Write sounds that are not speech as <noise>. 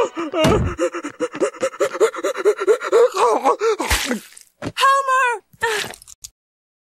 <laughs> Homer!